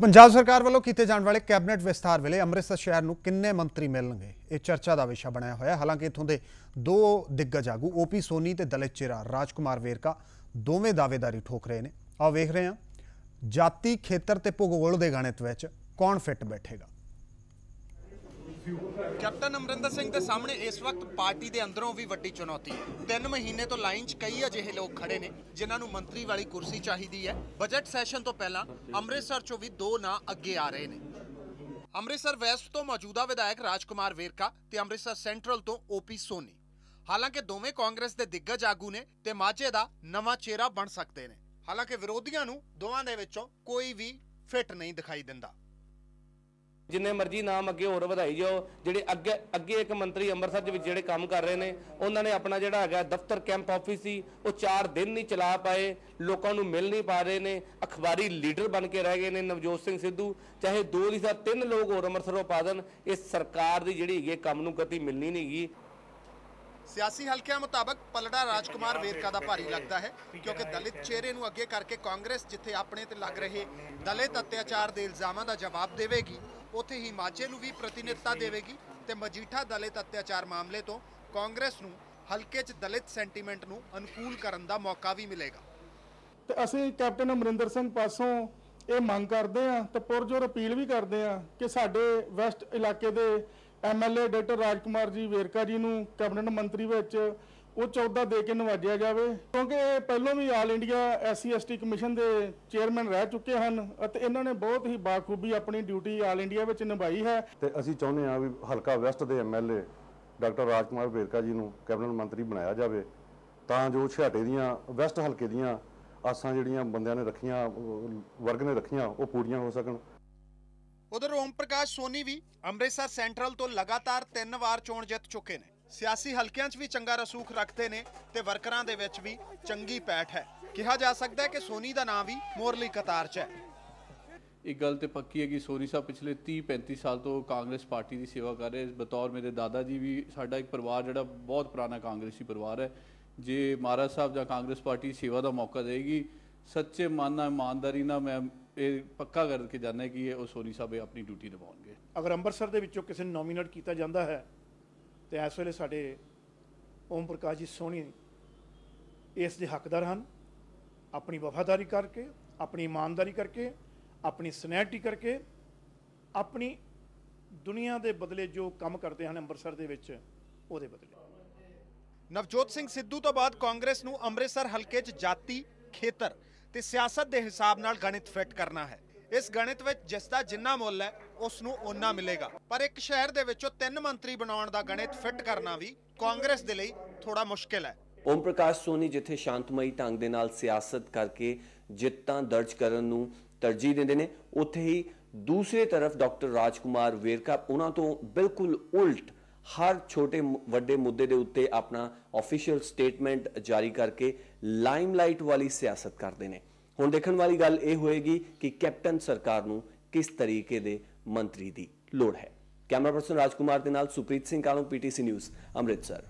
ਪੰਜਾਬ ਸਰਕਾਰ ਵੱਲੋਂ ਕੀਤੇ ਜਾਣ ਵਾਲੇ ਕੈਬਨਿਟ ਵਿਸਥਾਰ ਵੇਲੇ ਅੰਮ੍ਰਿਤਸਰ ਸ਼ਹਿਰ ਨੂੰ ਕਿੰਨੇ ਮੰਤਰੀ ਮਿਲਣਗੇ? ਇਹ ਚਰਚਾ ਦਾ ਵਿਸ਼ਾ ਬਣਿਆ ਹੋਇਆ ਹਾਲਾਂਕਿ ਇਥੋਂ ਦੇ ਦੋ ਦਿੱਗਜ ਆਗੂ ਓਪੀ ਸੋਨੀ ਤੇ ਦਲਿਤ ਚਿਰਾ ਰਾਜਕੁਮਾਰ ਵੇਰਕਾ, ਦੋਵੇਂ ਦਾਅਵੇਦਾਰੀ ਠੋਕ ਰਹੇ ਨੇ। ਆਓ ਵੇਖ ਰਹੇ ਹਾਂ। ਜਾਤੀ ਖੇਤਰ ਤੇ ਭੂਗੋਲ ਦੇ ਗਣਿਤ ਵਿੱਚ ਕੌਣ ਫਿੱਟ ਬੈਠੇਗਾ? ਕੈਪਟਨ ਅਮਰਿੰਦਰ ਸਿੰਘ ਦੇ ਸਾਹਮਣੇ ਇਸ ਵਕਤ ਪਾਰਟੀ ਦੇ ਅੰਦਰੋਂ ਵੀ ਵੱਡੀ ਚੁਣੌਤੀ। ਹੈ ਤਿੰਨ ਮਹੀਨੇ ਤੋਂ ਲਾਈਨ 'ਚ ਕਈ ਅਜਿਹੇ ਲੋਕ ਖੜੇ ਨੇ, ਜਿਨ੍ਹਾਂ ਨੂੰ ਮੰਤਰੀ ਵਾਲੀ ਕੁਰਸੀ ਚਾਹੀਦੀ ਹੈ। ਬਜਟ ਸੈਸ਼ਨ ਤੋਂ ਪਹਿਲਾਂ ਅੰਮ੍ਰਿਤਸਰ 'ਚੋਂ ਵੀ ਦੋ ਨਾਂ ਅੱਗੇ ਆ ਰਹੇ ਨੇ। ਅੰਮ੍ਰਿਤਸਰ ਵੈਸਟ ਤੋਂ ਮੌਜੂਦਾ ਵਿਧਾਇਕ ਰਾਜਕੁਮਾਰ ਵੇਰਕਾ ਤੇ ਅੰਮ੍ਰਿਤਸਰ ਸੈਂਟਰਲ ਤੋਂ ਓਪੀ ਸੋਨੀ। ਹਾਲਾਂਕਿ ਦੋਵੇਂ ਕਾਂਗਰਸ ਦੇ ਦਿੱਗਜ ਆਗੂ ਨੇ ਤੇ ਮਾਝੇ ਦਾ ਨਵਾਂ ਚਿਹਰਾ ਬਣ ਸਕਦੇ ਨੇ। ਹਾਲਾਂਕਿ ਵਿਰੋਧੀਆਂ ਨੂੰ ਦੋਵਾਂ ਦੇ ਵਿੱਚੋਂ ਕੋਈ ਵੀ ਫਿੱਟ ਨਹੀਂ ਦਿਖਾਈ ਦਿੰਦਾ। ਜਿੰਨੇ ਮਰਜ਼ੀ ਨਾਮ ਅੱਗੇ ਹੋਰ ਵਧਾਈ ਜਾਓ, ਜਿਹੜੇ ਅੱਗੇ ਅੱਗੇ ਇੱਕ ਮੰਤਰੀ ਅੰਮ੍ਰਿਤਸਰ ਦੇ ਵਿੱਚ ਜਿਹੜੇ ਕੰਮ ਕਰ ਰਹੇ ਨੇ, ਉਹਨਾਂ ਨੇ ਆਪਣਾ ਜਿਹੜਾ ਹੈਗਾ ਦਫ਼ਤਰ ਕੈਂਪ ਆਫਿਸ ਸੀ, ਉਹ 4 ਦਿਨ ਨਹੀਂ ਚਲਾ ਪਾਏ, ਲੋਕਾਂ ਨੂੰ ਮਿਲ ਨਹੀਂ ਪਾ ਰਹੇ ਨੇ, ਅਖਬਾਰੀ ਲੀਡਰ ਬਣ ਕੇ ਰਹਿ ਗਏ ਨੇ ਨਵਜੋਤ ਸਿੰਘ ਸਿੱਧੂ, ਚਾਹੇ ਦੋ ਦੀ ਸ਼ਾ ਤਿੰਨ ਲੋਕ ਹੋਰ ਅੰਮ੍ਰਿਤਸਰੋਂ ਪਾ ਦੇਣ, ਇਹ ਸਰਕਾਰ ਦੀ ਜਿਹੜੀ ਹੈਗੀ ਕੰਮ ਨੂੰ ਗਤੀ ਮਿਲਣੀ ਨਹੀਂਗੀ ਸਿਆਸੀ ਹਲਕਿਆਂ ਮੁਤਾਬਕ ਪਲੜਾ ਰਾਜਕੁਮਾਰ ਵੇਰਕਾ ਦਾ ਭਾਰੀ ਲੱਗਦਾ ਹੈ, ਕਿਉਂਕਿ ਦਲਿਤ ਚਿਹਰੇ ਨੂੰ ਅੱਗੇ ਕਰਕੇ ਕਾਂਗਰਸ ਜਿੱਥੇ ਆਪਣੇ ਤੇ ਲੱਗ ਰਹੇ ਦਲਿਤ ਅਤਿਆਚਾਰ ਦੇ ਇਲਜ਼ਾਮਾਂ ਦਾ ਜਵਾਬ ਦੇਵੇਗੀ। ਉੱਥੇ ਹੀ ਮਾਝੇ ਨੂੰ ਵੀ ਪ੍ਰਤੀਨਿਧਤਾ ਦੇਵੇਗੀ ਤੇ ਮਜੀਠਾ ਦਲਿਤ ਅਤਿਆਚਾਰ ਮਾਮਲੇ ਤੋਂ ਕਾਂਗਰਸ ਨੂੰ ਹਲਕੇ 'ਚ ਦਲਿਤ ਸੈਂਟੀਮੈਂਟ ਨੂੰ ਅਨੁਕੂਲ ਕਰਨ ਦਾ ਮੌਕਾ ਵੀ ਮਿਲੇਗਾ। ਤੇ ਅਸੀਂ ਕੈਪਟਨ ਅਮਰਿੰਦਰ ਸਿੰਘ ਪਾਸੋਂ ਇਹ ਮੰਗ ਕਰਦੇ ਆ ਤੇ ਪੁਰਜੋਰ ਅਪੀਲ ਵੀ ਕਰਦੇ ਆ ਕਿ ਸਾਡੇ ਵੈਸਟ ਇਲਾਕੇ ਦੇ ਐਮਐਲਏ ਡਾਕਟਰ ਰਾਜਕੁਮਾਰ ਜੀ ਵੇਰਕਾ ਜੀ ਨੂੰ ਕੈਬਨਿਟ ਮੰਤਰੀ ਵਿੱਚ ਉਹ ਚੌਦਾ ਦੇ ਕੇ ਨਵਾਜਿਆ ਜਾਵੇ। ਕਿਉਂਕਿ ਇਹ ਪਹਿਲਾਂ ਵੀ all India SC ST commission ਦੇ ਚੇਅਰਮੈਨ ਰਹਿ ਚੁੱਕੇ ਹਨ ਅਤੇ ਇਹਨਾਂ ਨੇ ਬਹੁਤ ਹੀ ਬਾਖੂਬੀ ਆਪਣੀ ਡਿਊਟੀ ਆਲ ਇੰਡੀਆ ਵਿੱਚ ਨਿਭਾਈ ਹੈ। ਤੇ ਅਸੀਂ ਚਾਹੁੰਦੇ ਹਾਂ ਵੀ ਹਲਕਾ ਵੈਸਟ ਦੇ ਐਮਐਲਏ ਡਾਕਟਰ ਰਾਜਕੁਮਾਰ ਵੇਰਕਾ ਜੀ ਨੂੰ ਕੈਬਨਿਟ ਮੰਤਰੀ ਬਣਾਇਆ ਜਾਵੇ। ਤਾਂ ਜੋ ਛਾਟੇ ਦੀਆਂ ਵੈਸਟ ਹਲਕੇ ਦੀਆਂ ਆਸਾਂ ਜਿਹੜੀਆਂ ਬੰਦਿਆਂ ਨੇ ਰੱਖੀਆਂ ਵਰਗ ਨੇ ਰੱਖੀਆਂ ਉਹ ਪੂਰੀਆਂ ਹੋ ਸਕਣ। ਉਧਰ ਓਮ ਪ੍ਰਕਾਸ਼ ਸੋਨੀ ਵੀ ਅੰਮ੍ਰਿਤਸਰ ਸੈਂਟਰਲ ਤੋਂ ਲਗਾਤਾਰ ਤਿੰਨ ਵਾਰ ਚੋਣ ਜਿੱਤ ਚੁੱਕੇ ਨੇ। ਸਿਆਸੀ ਹਲਕਿਆਂ 'ਚ ਵੀ ਚੰਗਾ ਰਸੂਖ ਰੱਖਦੇ ਨੇ ਤੇ ਵਰਕਰਾਂ ਦੇ ਵਿੱਚ ਵੀ ਚੰਗੀ ਪੈਠ ਹੈ। ਕਿਹਾ ਜਾ ਸਕਦਾ ਹੈ ਕਿ ਸੋਨੀ ਦਾ ਨਾਂ ਵੀ ਮੋਰਲੀ ਕਤਾਰ 'ਚ ਹੈ। ਇੱਕ ਗੱਲ ਤੇ ਪੱਕੀ ਹੈ ਕਿ ਸੋਨੀ ਸਾਹਿਬ ਪਿਛਲੇ 30 35 ਸਾਲ ਤੋਂ ਕਾਂਗਰਸ ਪਾਰਟੀ ਦੀ ਸੇਵਾ ਕਰ ਰਹੇ। ਬਤੌਰ ਮੇਰੇ ਦਾਦਾ ਜੀ ਵੀ ਸਾਡਾ ਇੱਕ ਪਰਿਵਾਰ ਜਿਹੜਾ ਬਹੁਤ ਪੁਰਾਣਾ ਕਾਂਗਰਸੀ ਪਰਿਵਾਰ ਹੈ। ਜੇ ਮਹਾਰਾਜ ਸਾਹਿਬ ਜਾਂ ਕਾਂਗਰਸ ਪਾਰਟੀ ਸੇਵਾ ਦਾ ਮੌਕਾ ਦੇਗੀ ਸੱਚੇ ਮਨ ਨਾਲ ਇਮਾਨਦਾਰੀ ਨਾਲ ਮੈਂ ਇਹ ਪੱਕਾ ਕਰਕੇ ਜਾਣਾ ਕਿ ਇਹ ਉਹ ਸੋਨੀ ਸਾਹਿਬ ਇਹ ਆਪਣੀ ਡਿਊਟੀ ਨਿਭਾਉਣਗੇ। ਅਗਰ ਅੰਮ੍ਰਿਤਸਰ ਦੇ ਵਿੱਚੋਂ ਕਿਸੇ ਨੂੰ ਨੋਮੀਨੇਟ ਕੀਤਾ ਜਾਂਦਾ ਹੈ ਤੇ ਇਸ ਵੇਲੇ ਸਾਡੇ ਓਮ ਪ੍ਰਕਾਸ਼ ਜੀ ਸੋਨੀ ਇਸ ਦੇ ਹੱਕਦਾਰ ਹਨ। ਆਪਣੀ ਵਫਾਦਾਰੀ ਕਰਕੇ, ਆਪਣੀ ਇਮਾਨਦਾਰੀ ਕਰਕੇ, ਆਪਣੀ ਸਨੈਟਿਟੀ ਕਰਕੇ, ਆਪਣੀ ਦੁਨੀਆ ਦੇ ਬਦਲੇ ਜੋ ਕੰਮ ਕਰਦੇ ਹਨ ਅੰਮ੍ਰਿਤਸਰ ਦੇ ਵਿੱਚ, ਉਹਦੇ ਬਦਲੇ। ਨਵਜੋਤ ਸਿੰਘ ਸਿੱਧੂ ਤੋਂ ਬਾਅਦ ਕਾਂਗਰਸ ਨੂੰ ਅੰਮ੍ਰਿਤਸਰ ਹਲਕੇ 'ਚ ਜਾਤੀ, ਖੇਤਰ ਤੇ ਸਿਆਸਤ ਦੇ ਹਿਸਾਬ ਨਾਲ ਗਣਿਤ ਫਿੱਟ ਕਰਨਾ ਹੈ। ਇਸ ਗਣਿਤ ਵਿੱਚ ਜਿਸ ਦਾ ਜਿੰਨਾ ਮੁੱਲ ਹੈ ਉਸ ਨੂੰ ਓਨਾ ਮਿਲੇਗਾ। ਪਰ ਇੱਕ ਸ਼ਹਿਰ ਦੇ ਵਿੱਚੋਂ ਤਿੰਨ ਮੰਤਰੀ ਬਣਾਉਣ ਦਾ ਗਣਿਤ ਫਿੱਟ ਕਰਨਾ ਵੀ ਕਾਂਗਰਸ ਦੇ ਲਈ ਥੋੜਾ ਮੁਸ਼ਕਿਲ ਹੈ। ਓਮ ਪ੍ਰਕਾਸ਼ ਸੋਨੀ ਜਿੱਥੇ ਸ਼ਾਂਤਮਈ ਢੰਗ ਦੇ ਨਾਲ ਸਿਆਸਤ ਕਰਕੇ ਜਿੱਤਾਂ ਦਰਜ ਕਰਨ ਨੂੰ ਤਰਜੀਹ ਦਿੰਦੇ ਨੇ, ਉੱਥੇ ਹੀ ਦੂਸਰੇ ਤਰਫ ਡਾਕਟਰ ਰਾਜਕੁਮਾਰ ਵੇਰਕਾ, ਉਹਨਾਂ ਤੋਂ ਬਿਲਕੁਲ ਉਲਟ ਹਰ ਛੋਟੇ ਵੱਡੇ ਮੁੱਦੇ ਦੇ ਉੱਤੇ ਆਪਣਾ ਆਫੀਸ਼ੀਅਲ ਸਟੇਟਮੈਂਟ ਜਾਰੀ ਕਰਕੇ ਲਾਈਮਲਾਈਟ ਵਾਲੀ ਸਿਆਸਤ ਕਰਦੇ ਨੇ। ਹੁਣ ਦੇਖਣ ਵਾਲੀ ਗੱਲ ਇਹ ਹੋਏਗੀ ਕਿ ਕੈਪਟਨ ਸਰਕਾਰ ਨੂੰ ਕਿਸ ਤਰੀਕੇ ਦੇ ਮੰਤਰੀ ਦੀ ਲੋੜ ਹੈ। ਕੈਮਰਾ ਪਰਸਨ ਰਾਜਕੁਮਾਰ ਦੇ ਨਾਲ ਸੁਪ੍ਰੀਤ ਸਿੰਘ ਕਾਲੋਂ, ਪੀਟੀਸੀ ਨਿਊਜ਼, ਅੰਮ੍ਰਿਤਸਰ।